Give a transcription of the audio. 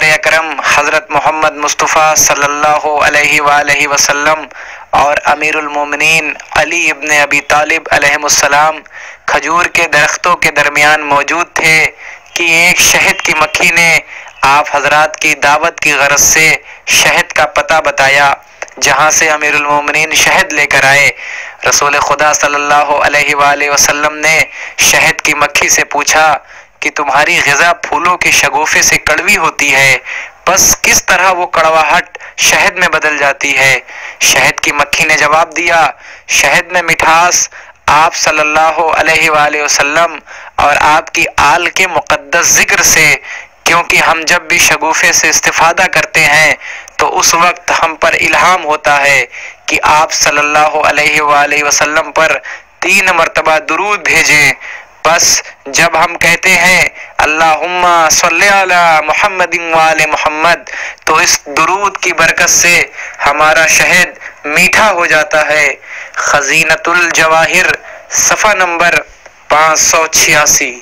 پیغمبر اکرم، حضرت محمد مصطفیٰ صلی اللہ علیہ وآلہ وسلم اور امیر المومنین علی ابن ابی طالب علیہ السلام کھجور کے درختوں کے درمیان موجود تھے کہ ایک شہد کی مکھی نے آپ حضرات کی دعوت کی غرض سے شہد کا پتہ بتایا، جہاں سے امیر المومنین شہد لے کر آئے۔ رسول خدا صلی اللہ علیہ وآلہ وسلم نے شہد کی مکھی سے پوچھا کہ تمہاری غذا پھولوں کے شگوفے سے کڑوی ہوتی ہے۔ بس کس طرح وہ کڑواہٹ شہد میں بدل جاتی ہے۔ شہد کی مکھی نے جواب دیا، شہد میں مٹھاس آپ صلی اللہ علیہ وآلہ وسلم اور آپ کی آل کے مقدس ذکر سے، کیونکہ ہم جب بھی شگوفے سے استفادہ کرتے ہیں، تو اس وقت ہم پر الہام ہوتا ہے کہ آپ صلی اللہ علیہ وآلہ وسلم پر تین مرتبہ درود بھیجیں۔ بس جب ہم کہتے ہیں، اللہم صلی علی محمد وآل محمد، تو اس درود کی برکت سے ہمارا شہد میٹھا ہو جاتا ہے۔ خزینت الجواہر، صفحہ نمبر پانچ سو چھیاسی۔